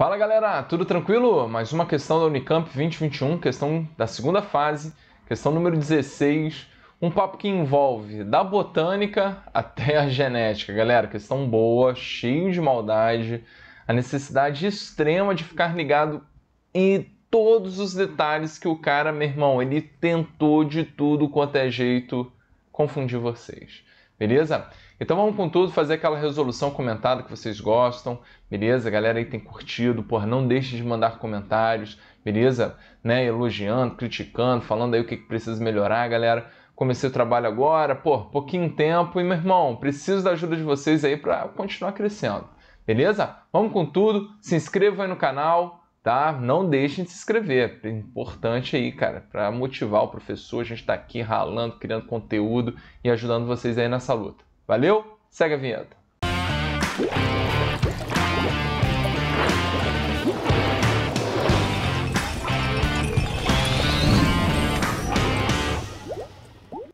Fala galera, tudo tranquilo? Mais uma questão da Unicamp 2021, questão da segunda fase, questão número 16, um papo que envolve da botânica até a genética. Galera, questão boa, cheio de maldade, a necessidade extrema de ficar ligado em todos os detalhes que o cara, meu irmão, ele tentou de tudo quanto é jeito confundir vocês. Beleza? Então vamos com tudo fazer aquela resolução comentada que vocês gostam, beleza? A galera aí tem curtido, por não deixe de mandar comentários, beleza? Né? Elogiando, criticando, falando aí o que precisa melhorar, galera. Comecei o trabalho agora, pô, pouquinho tempo e meu irmão, preciso da ajuda de vocês aí para continuar crescendo, beleza? Vamos com tudo, se inscreva aí no canal, tá? Não deixem de se inscrever, é importante aí, cara, para motivar o professor. A gente está aqui ralando, criando conteúdo e ajudando vocês aí nessa luta. Valeu? Segue a vinheta.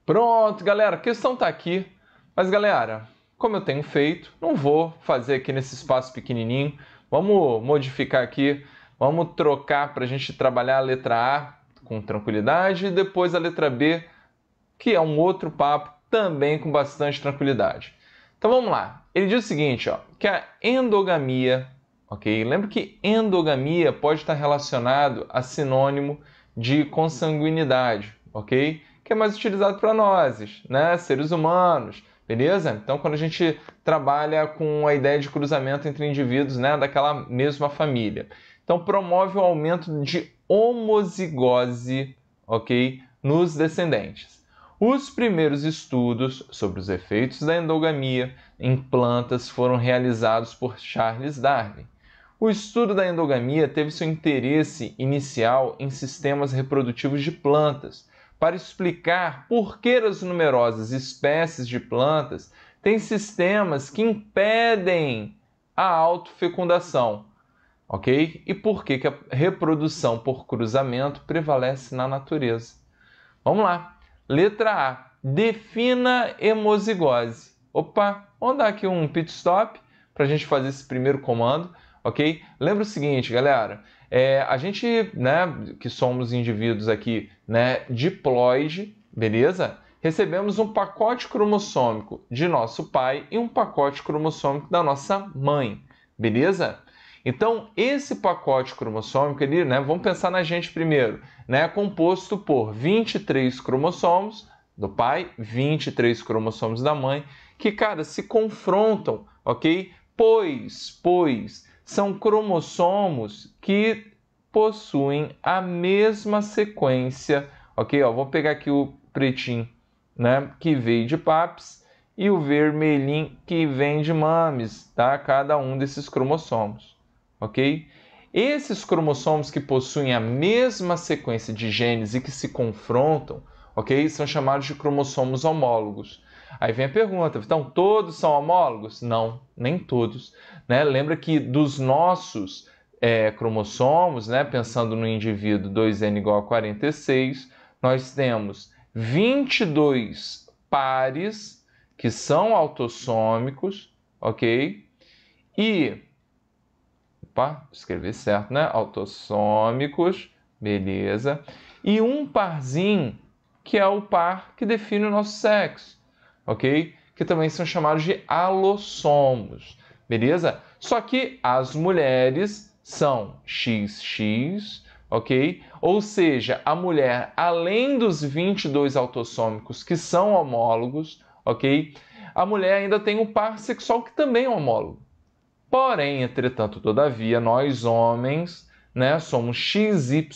Pronto, galera, a questão tá aqui. Mas, galera, como eu tenho feito, não vou fazer aqui nesse espaço pequenininho. Vamos modificar aqui, vamos trocar para a gente trabalhar a letra A com tranquilidade e depois a letra B, que é um outro papo também com bastante tranquilidade. Então vamos lá. Ele diz o seguinte, ó, que a endogamia, ok? Lembra que endogamia pode estar relacionado a sinônimo de consanguinidade, ok? Que é mais utilizado para nós, né, seres humanos, beleza? Então quando a gente trabalha com a ideia de cruzamento entre indivíduos, né, daquela mesma família, então promove o aumento de homozigose, ok, nos descendentes. Os primeiros estudos sobre os efeitos da endogamia em plantas foram realizados por Charles Darwin. O estudo da endogamia teve seu interesse inicial em sistemas reprodutivos de plantas, para explicar por que as numerosas espécies de plantas têm sistemas que impedem a autofecundação, ok? E por que, que a reprodução por cruzamento prevalece na natureza. Vamos lá! Letra A. Defina hemozigose. Opa, vamos dar aqui um pit stop para a gente fazer esse primeiro comando, ok? Lembra o seguinte, galera, é, a gente, né, que somos indivíduos aqui, né, diploide, beleza? Recebemos um pacote cromossômico de nosso pai e um pacote cromossômico da nossa mãe, beleza? Então, esse pacote cromossômico, né, vamos pensar na gente primeiro, né, é composto por 23 cromossomos do pai, 23 cromossomos da mãe, que, cara, se confrontam, ok? Pois, pois, são cromossomos que possuem a mesma sequência, ok? Ó, vou pegar aqui o pretinho, né, que veio de papis, e o vermelhinho que vem de mames, tá? Cada um desses cromossomos ok? Esses cromossomos que possuem a mesma sequência de genes e que se confrontam, ok? São chamados de cromossomos homólogos. Aí vem a pergunta, então todos são homólogos? Não, nem todos. Né? Lembra que dos nossos é, cromossomos, né, pensando no indivíduo 2n igual a 46, nós temos 22 pares que são autossômicos, ok? E Opa, escrevi certo, né? Autossômicos, beleza. E um parzinho, que é o par que define o nosso sexo, ok? Que também são chamados de alossomos, beleza? Só que as mulheres são XX, ok? Ou seja, a mulher, além dos 22 autossômicos que são homólogos, ok? A mulher ainda tem um par sexual que também é homólogo. Porém, entretanto, todavia, nós homens, né, somos XY,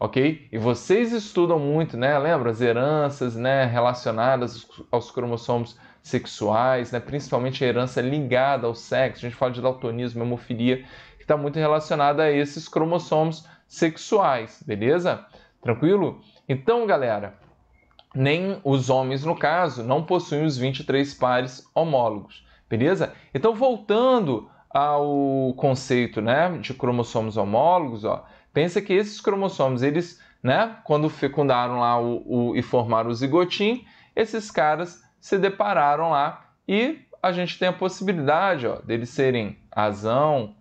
ok? E vocês estudam muito, né? Lembra as heranças, né, relacionadas aos cromossomos sexuais, né? Principalmente a herança ligada ao sexo. A gente fala de daltonismo, hemofilia, que está muito relacionada a esses cromossomos sexuais, beleza? Tranquilo? Então, galera, nem os homens, no caso, não possuem os 23 pares homólogos. Beleza? Então, voltando ao conceito né, de cromossomos homólogos, ó, pensa que esses cromossomos, eles, né, quando fecundaram lá o, o, e formaram o zigotim, esses caras se depararam lá e a gente tem a possibilidade ó, deles serem azão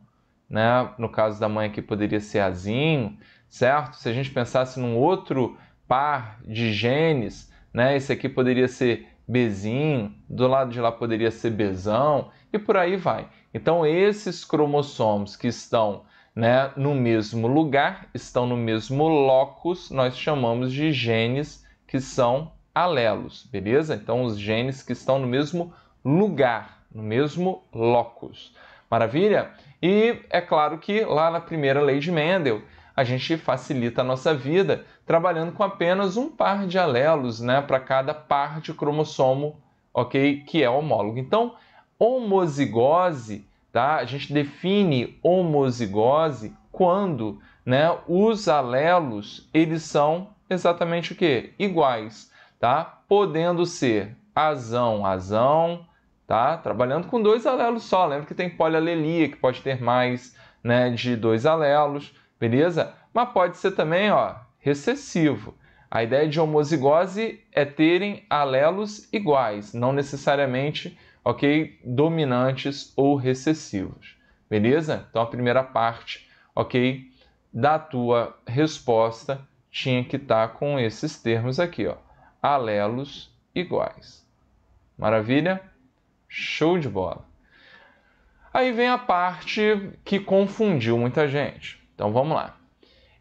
né? No caso da mãe aqui poderia ser azinho, certo? Se a gente pensasse num outro par de genes, né? Esse aqui poderia ser bezinho, do lado de lá poderia ser bezão e por aí vai. Então esses cromossomos que estão né, no mesmo lugar, estão no mesmo locus, nós chamamos de genes que são alelos, beleza? Então os genes que estão no mesmo lugar, no mesmo locus. Maravilha? E é claro que lá na primeira lei de Mendel, a gente facilita a nossa vida trabalhando com apenas um par de alelos, né, para cada par de cromossomo, ok, que é homólogo. Então, homozigose, tá? A gente define homozigose quando, né, os alelos eles são exatamente o que? Iguais, tá? Podendo ser azão, azão, tá? Trabalhando com dois alelos só. Lembra que tem polialelia, que pode ter mais né, de dois alelos, beleza? Mas pode ser também ó, recessivo. A ideia de homozigose é terem alelos iguais, não necessariamente ok, dominantes ou recessivos. Beleza? Então a primeira parte, ok, da tua resposta tinha que estar tá com esses termos aqui, ó, alelos iguais. Maravilha? Show de bola. Aí vem a parte que confundiu muita gente. Então vamos lá.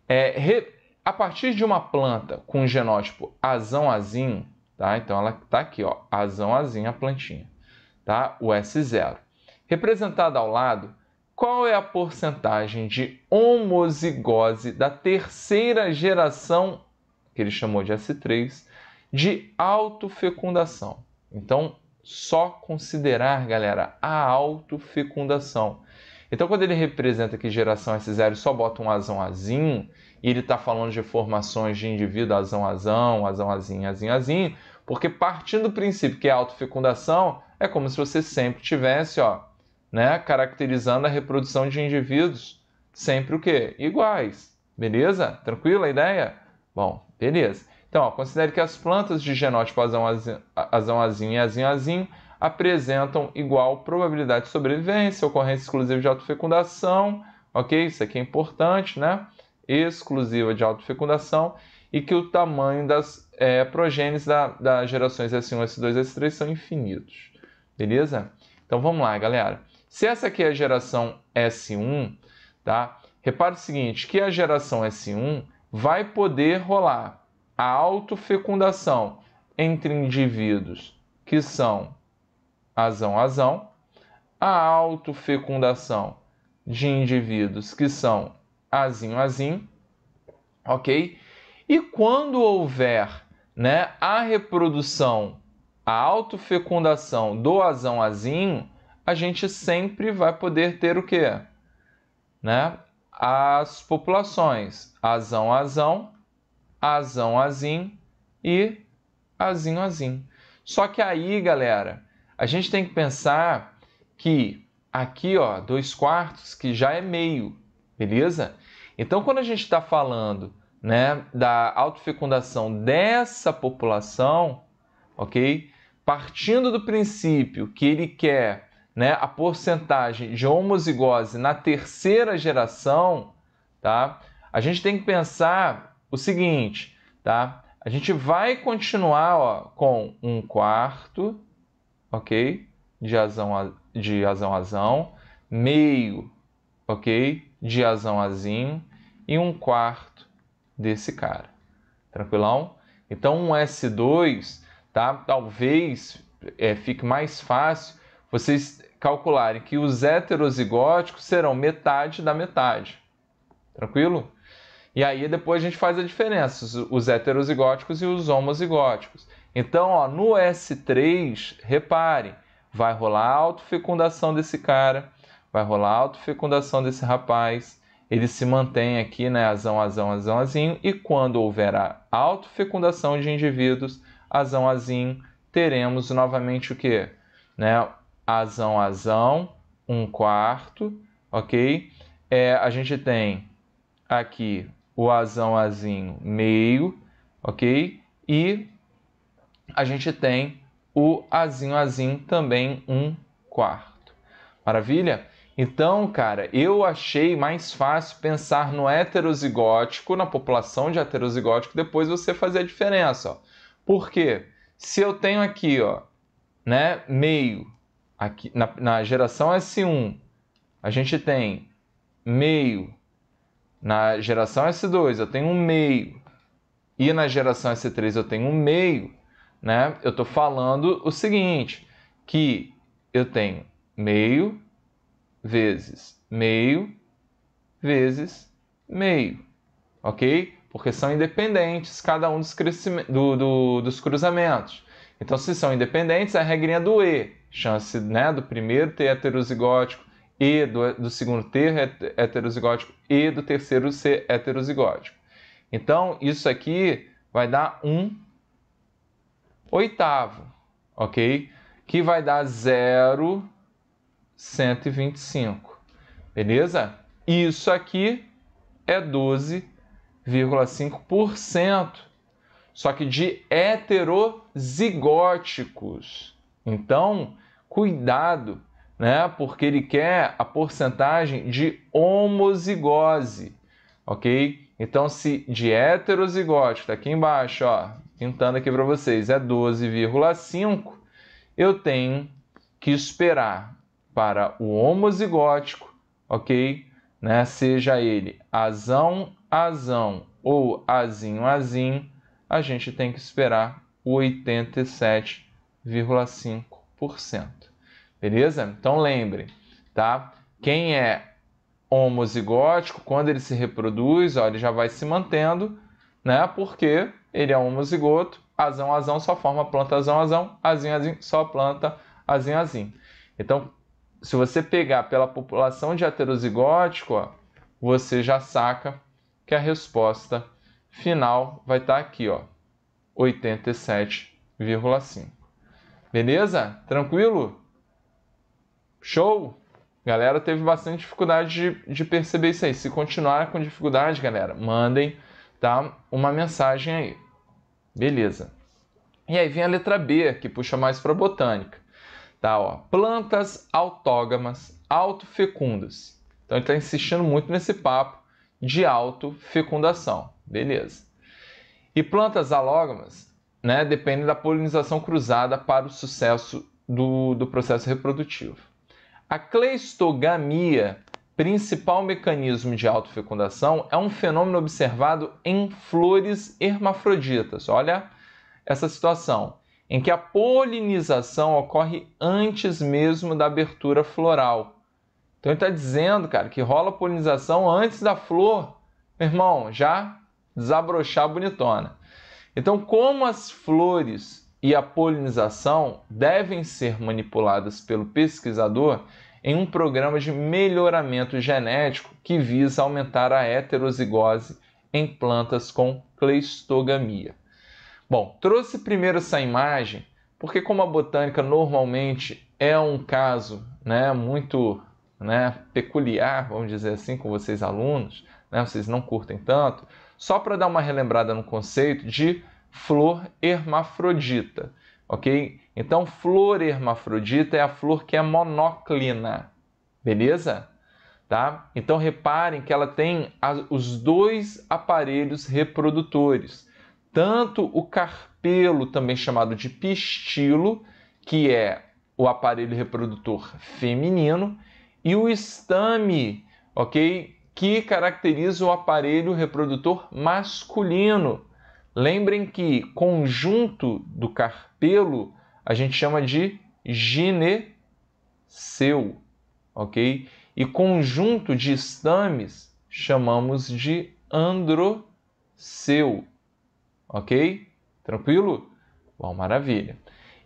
É, re, a partir de uma planta com genótipo azão-azim, tá? Então ela está aqui, ó, azão-azim a plantinha, tá? O S0. Representada ao lado, qual é a porcentagem de homozigose da terceira geração, que ele chamou de S3, de autofecundação? Então, só considerar, galera, a autofecundação. Então, quando ele representa que geração S0 só bota um azão azinho, e ele está falando de formações de indivíduo azão azão, azão azinho, azinho azinho, porque partindo do princípio que é autofecundação, é como se você sempre tivesse, ó, né, caracterizando a reprodução de indivíduos sempre o quê? Iguais. Beleza? Tranquila a ideia? Bom, beleza. Então, ó, considere que as plantas de genótipo azão-azinho e azinho-azinho apresentam igual probabilidade de sobrevivência, ocorrência exclusiva de autofecundação, ok? Isso aqui é importante, né? Exclusiva de autofecundação e que o tamanho das é, progênies da, das gerações S1, S2 S3 são infinitos, beleza? Então vamos lá, galera. Se essa aqui é a geração S1, tá? Repare o seguinte, que a geração S1 vai poder rolar a autofecundação entre indivíduos que são azão-azão, a autofecundação de indivíduos que são azinho-azinho, ok? E quando houver né, a reprodução, a autofecundação do azão-azinho, a gente sempre vai poder ter o quê? Né? As populações azão-azão azão, azim e azinho, azim. Só que aí, galera, a gente tem que pensar que aqui, ó, dois quartos, que já é meio, beleza? Então, quando a gente está falando né, da autofecundação dessa população, ok? Partindo do princípio que ele quer né, a porcentagem de homozigose na terceira geração, tá? A gente tem que pensar o seguinte, tá? A gente vai continuar ó, com um quarto, ok? De azão, a, de azão azão, meio, ok? De azão azinho e um quarto desse cara. Tranquilão? Então um S2, tá? Talvez é, fique mais fácil vocês calcularem que os heterozigóticos serão metade da metade. Tranquilo? E aí depois a gente faz a diferença, os heterozigóticos e os homozigóticos. Então, ó, no S3, repare, vai rolar a autofecundação desse cara, vai rolar a autofecundação desse rapaz, ele se mantém aqui, né, azão, azão, azão, azinho, e quando houver a autofecundação de indivíduos, azão, azinho, teremos novamente o que? Né, azão, azão, um quarto, ok? É, a gente tem aqui o azão azinho meio, ok? E a gente tem o azinho azinho também um quarto. Maravilha? Então, cara, eu achei mais fácil pensar no heterozigótico, na população de heterozigótico, depois você fazer a diferença. Ó. Por quê? Se eu tenho aqui, ó, né, meio, aqui na, na geração S1, a gente tem meio. Na geração S2 eu tenho um meio. E na geração S3 eu tenho um meio. Né? Eu estou falando o seguinte, que eu tenho meio vezes meio vezes meio, ok? Porque são independentes cada um dos, do, do, dos cruzamentos. Então, se são independentes, é a regrinha do E. Chance né, do primeiro ter heterozigótico e do, do segundo ter heterozigótico e do terceiro ser heterozigótico. Então, isso aqui vai dar um oitavo, ok? Que vai dar 0,125, beleza? Isso aqui é 12,5%, só que de heterozigóticos. Então, cuidado né? Porque ele quer a porcentagem de homozigose, ok? Então, se de heterozigótico, tá aqui embaixo, ó, pintando aqui para vocês, é 12,5, eu tenho que esperar para o homozigótico, ok? Né? Seja ele azão, azão ou azinho, azinho, a gente tem que esperar o 87,5%. Beleza? Então lembre, tá? Quem é homozigótico, quando ele se reproduz, ó, ele já vai se mantendo, né? Porque ele é homozigoto, azão, azão só forma planta azão, azão, azinho, azinho só planta azinho, azinho. Então, se você pegar pela população de heterozigótico, ó, você já saca que a resposta final vai estar tá aqui, ó, 87,5. Beleza? Tranquilo? Show? Galera teve bastante dificuldade de, de perceber isso aí. Se continuar com dificuldade, galera, mandem tá, uma mensagem aí. Beleza. E aí vem a letra B, que puxa mais para botânica. Tá, ó. Plantas autógamas autofecundas. Então ele está insistindo muito nesse papo de autofecundação. Beleza. E plantas alógamas né, dependem da polinização cruzada para o sucesso do, do processo reprodutivo. A cleistogamia, principal mecanismo de autofecundação, é um fenômeno observado em flores hermafroditas. Olha essa situação, em que a polinização ocorre antes mesmo da abertura floral. Então ele está dizendo, cara, que rola polinização antes da flor, meu irmão, já desabrochar bonitona. Então, como as flores e a polinização devem ser manipuladas pelo pesquisador em um programa de melhoramento genético que visa aumentar a heterozigose em plantas com cleistogamia. Bom, trouxe primeiro essa imagem porque como a botânica normalmente é um caso né, muito né, peculiar, vamos dizer assim, com vocês alunos, né, vocês não curtem tanto, só para dar uma relembrada no conceito de flor hermafrodita, ok? Então, flor hermafrodita é a flor que é monóclina, beleza? Tá? Então, reparem que ela tem os dois aparelhos reprodutores, tanto o carpelo, também chamado de pistilo, que é o aparelho reprodutor feminino, e o estame, ok? Que caracteriza o aparelho reprodutor masculino, Lembrem que conjunto do carpelo a gente chama de gineceu, ok? E conjunto de estames chamamos de androceu, ok? Tranquilo? Bom, maravilha.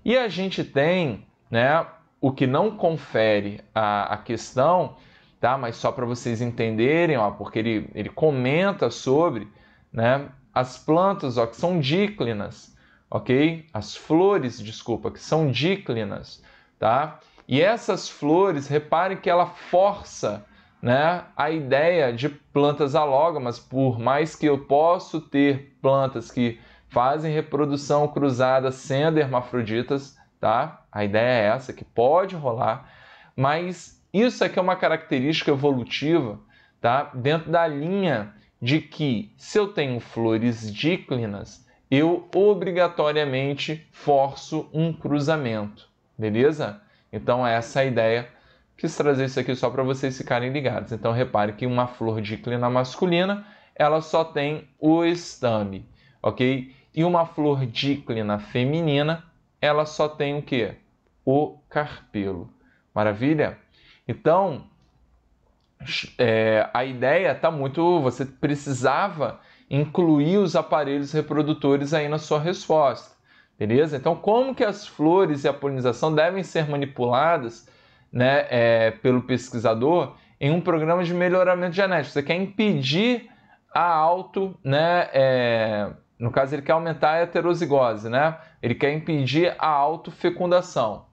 E a gente tem, né, o que não confere a, a questão, tá? Mas só para vocês entenderem, ó, porque ele, ele comenta sobre, né, as plantas ó, que são díclinas, ok? As flores, desculpa, que são díclinas, tá? E essas flores, reparem que ela força né, a ideia de plantas alógamas, por mais que eu possa ter plantas que fazem reprodução cruzada sendo hermafroditas, tá? A ideia é essa, que pode rolar, mas isso aqui é uma característica evolutiva, tá? Dentro da linha de que se eu tenho flores díclinas, eu obrigatoriamente forço um cruzamento, beleza? Então essa é a ideia. Quis trazer isso aqui só para vocês ficarem ligados. Então repare que uma flor díclina masculina, ela só tem o estame, ok? E uma flor díclina feminina, ela só tem o que? O carpelo. Maravilha? Então, é, a ideia está muito. Você precisava incluir os aparelhos reprodutores aí na sua resposta, beleza? Então, como que as flores e a polinização devem ser manipuladas né, é, pelo pesquisador em um programa de melhoramento genético? Você quer impedir a auto, né? É, no caso, ele quer aumentar a heterozigose, né? Ele quer impedir a autofecundação.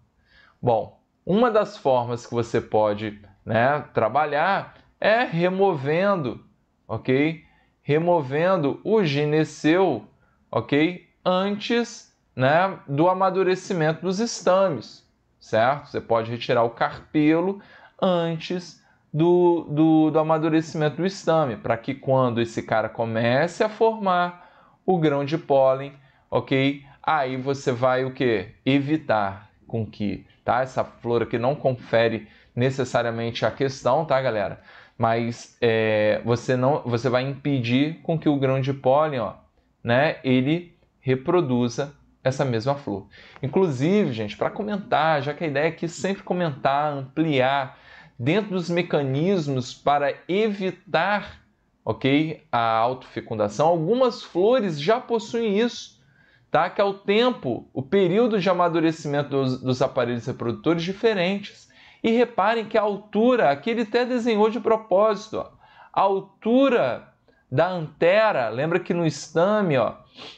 Bom, uma das formas que você pode né, trabalhar é removendo, ok? Removendo o gineceu, ok? Antes né, do amadurecimento dos estames, certo? Você pode retirar o carpelo antes do, do, do amadurecimento do estame, para que quando esse cara comece a formar o grão de pólen, ok? Aí você vai o que? Evitar com que tá? essa flor aqui não confere necessariamente a questão, tá, galera? Mas é, você não, você vai impedir com que o grão de pólen, ó, né, ele reproduza essa mesma flor. Inclusive, gente, para comentar, já que a ideia é aqui sempre comentar, ampliar dentro dos mecanismos para evitar, ok, a autofecundação. Algumas flores já possuem isso, tá? Que é o tempo, o período de amadurecimento dos, dos aparelhos reprodutores diferentes. E reparem que a altura, aqui ele até desenhou de propósito, ó, a altura da antera, lembra que no estame, ó,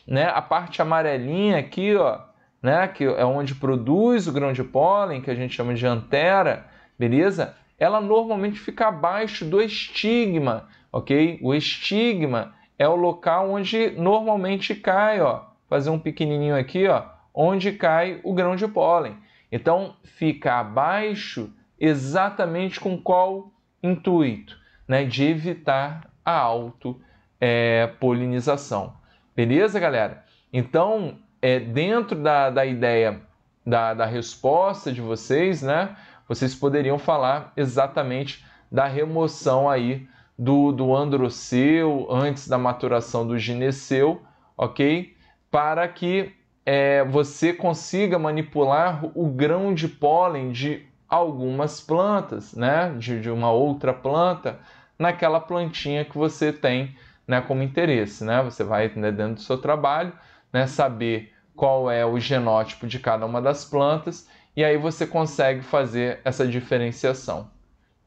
né, a parte amarelinha aqui, ó, né, que é onde produz o grão de pólen, que a gente chama de antera, beleza? Ela normalmente fica abaixo do estigma, ok? O estigma é o local onde normalmente cai, ó, fazer um pequenininho aqui, ó, onde cai o grão de pólen. Então, fica abaixo exatamente com qual intuito? Né? De evitar a auto-polinização. É, Beleza, galera? Então, é, dentro da, da ideia da, da resposta de vocês, né? Vocês poderiam falar exatamente da remoção aí do, do androceu antes da maturação do gineceu, ok? Para que é, você consiga manipular o grão de pólen de algumas plantas, né, de, de uma outra planta, naquela plantinha que você tem né, como interesse. Né? Você vai né, dentro do seu trabalho né, saber qual é o genótipo de cada uma das plantas e aí você consegue fazer essa diferenciação.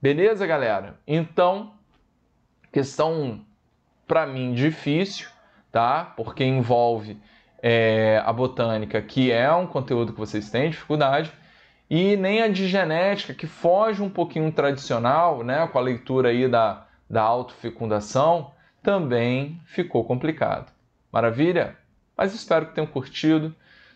Beleza, galera? Então, questão para mim difícil, tá? Porque envolve é, a botânica, que é um conteúdo que vocês têm dificuldade, e nem a de genética, que foge um pouquinho tradicional, né, com a leitura aí da, da autofecundação, também ficou complicado. Maravilha? Mas espero que tenham curtido,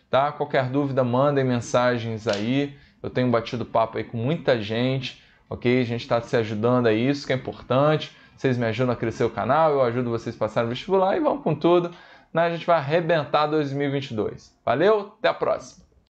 tá? Qualquer dúvida, mandem mensagens aí. Eu tenho batido papo aí com muita gente, ok? A gente está se ajudando a isso, que é importante. Vocês me ajudam a crescer o canal, eu ajudo vocês a passar no vestibular e vamos com tudo. Né? A gente vai arrebentar 2022. Valeu, até a próxima!